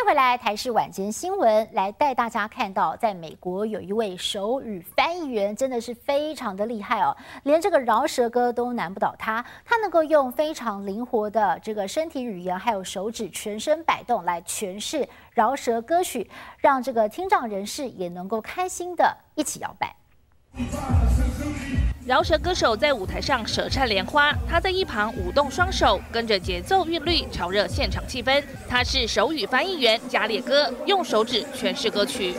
迎回来，台视晚间新闻，来带大家看到，在美国有一位手语翻译员，真的是非常的厉害哦，连这个饶舌歌都难不倒他。他能够用非常灵活的这个身体语言，还有手指全身摆动来诠释饶舌歌曲，让这个听障人士也能够开心的一起摇摆。饶舌歌手在舞台上舌灿莲花，他在一旁舞动双手，跟着节奏韵律炒热现场气氛。他是手语翻译员加列哥，用手指诠释歌曲。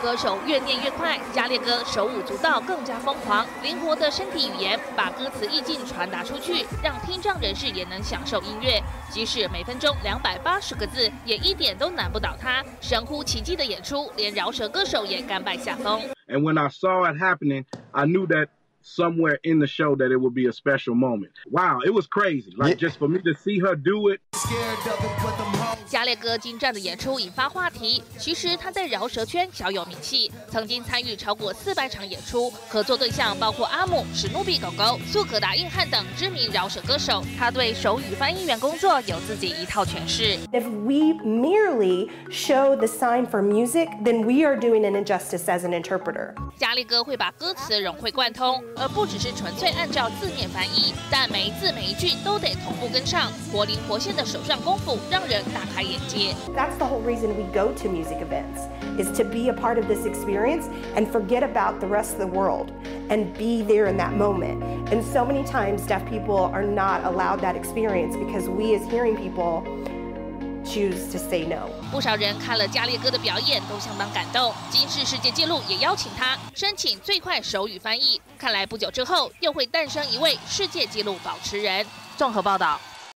歌手越念越快，加列哥手舞足蹈更加疯狂，灵活的身体语言把歌词意境传达出去，让听障人士也能享受音乐。即使每分钟两百八十个字，也一点都难不倒他。神乎其技的演出，连饶舌歌手也甘拜下风。And when I saw it happening, I knew that somewhere in the show that it would be a special moment. Wow, it was crazy. Like just for me to see her do it. 加列哥精湛的演出引发话题。其实他在饶舌圈小有名气，曾经参与超过四百场演出，合作对象包括阿姆、史努比狗狗、苏可达硬汉等知名饶舌歌手。他对手语翻译员工作有自己一套诠释。If we merely show the sign for music, then we are doing an injustice as an interpreter. 加列哥会把歌词融会贯通，而不只是纯粹按照字面翻译，但每一字每一句都得同步跟上，活灵活现的手上功夫让人大开眼界。That's the whole reason we go to music events is to be a part of this experience and forget about the rest of the world and be there in that moment. And so many times deaf people are not allowed that experience because we as hearing people choose to say no. 不少人看了加列哥的表演都相当感动，今世世界纪录也邀请他申请最快手语翻译。看来不久之后又会诞生一位世界纪录保持人。综合报道。